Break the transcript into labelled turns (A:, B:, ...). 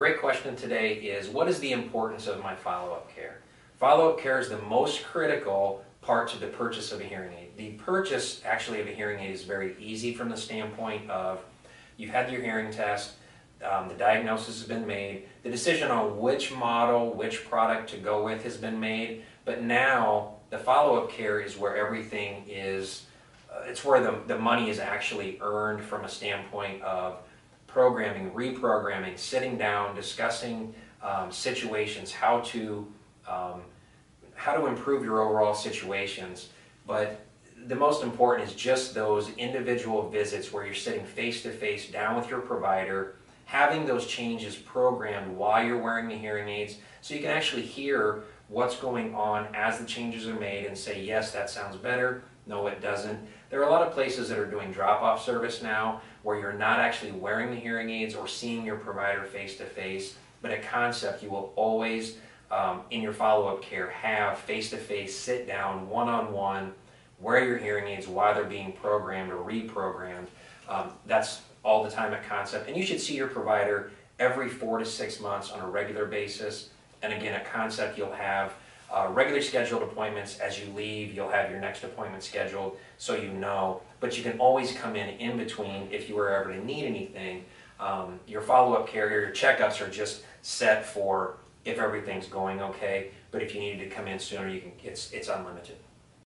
A: Great question today is what is the importance of my follow-up care? Follow-up care is the most critical part to the purchase of a hearing aid. The purchase actually of a hearing aid is very easy from the standpoint of you've had your hearing test, um, the diagnosis has been made, the decision on which model, which product to go with has been made, but now the follow-up care is where everything is, uh, it's where the, the money is actually earned from a standpoint of programming, reprogramming, sitting down, discussing um, situations, how to um, how to improve your overall situations. But the most important is just those individual visits where you're sitting face to face down with your provider, having those changes programmed while you're wearing the hearing aids, so you can actually hear what's going on as the changes are made and say, yes, that sounds better, no, it doesn't. There are a lot of places that are doing drop-off service now where you're not actually wearing the hearing aids or seeing your provider face to face, but at Concept you will always, um, in your follow-up care, have face-to-face, sit down, one-on-one, wear your hearing aids while they're being programmed or reprogrammed. Um, that's all the time at Concept, and you should see your provider every four to six months on a regular basis. And again, at Concept, you'll have uh, regularly scheduled appointments. As you leave, you'll have your next appointment scheduled so you know. But you can always come in in between if you were ever to need anything. Um, your follow-up care, your checkups are just set for if everything's going okay. But if you needed to come in sooner, you can. It's it's unlimited.